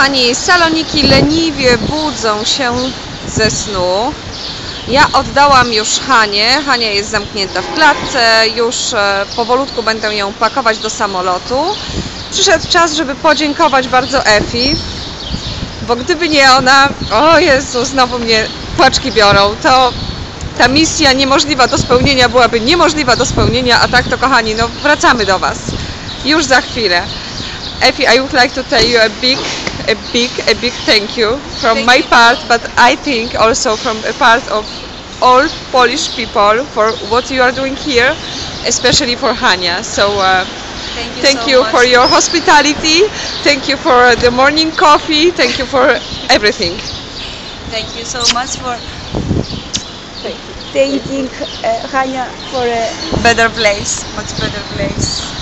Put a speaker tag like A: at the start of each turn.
A: kochani, saloniki leniwie budzą się ze snu. Ja oddałam już Hanie. Hania jest zamknięta w klatce. Już e, powolutku będę ją pakować do samolotu. Przyszedł czas, żeby podziękować bardzo Efi, bo gdyby nie ona, o Jezu, znowu mnie płaczki biorą, to ta misja niemożliwa do spełnienia byłaby niemożliwa do spełnienia, a tak to kochani, no wracamy do Was. Już za chwilę. Effie, I would like to tell you a big, a big, a big thank you from
B: Thank
A: my
B: you.
A: part, but I think also from a part of all Polish people for what you are doing here, especially for Hania. So uh,
B: Thank you,
A: thank
B: so
A: you for your hospitality, thank you for the morning coffee, thank you for everything.
B: Thank you so much for
C: thanking uh, Hania for a
B: better place, much better place.